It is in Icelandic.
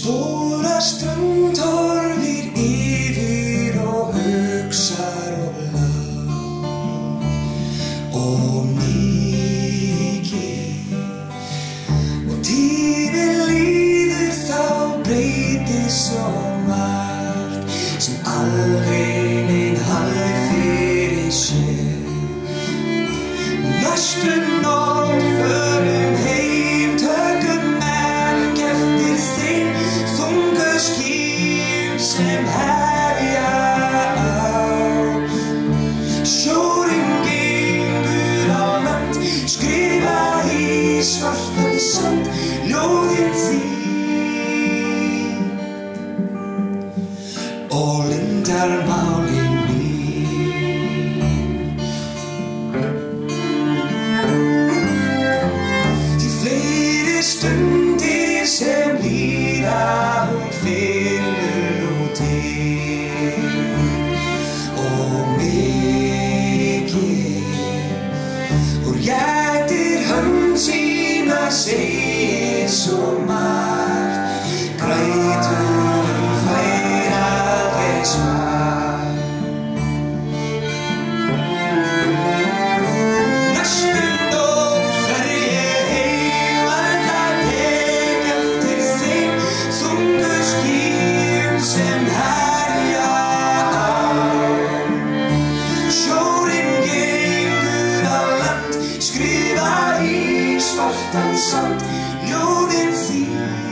stóra strönd horfir yfir og hugsar og lág og mikið. Og tíminn líður þá breytir svo margt sem aldrei neinn hafði fyrir sér. Næstum og lindar málin mín. Því fleiri stundir svo margt Breytur um fleira leysar Næstum nótt fer ég heim að það tekja eftir sig Sungu skýr sem herja á Sjórin gengur að land Skrifa í svartan sand. golden sea.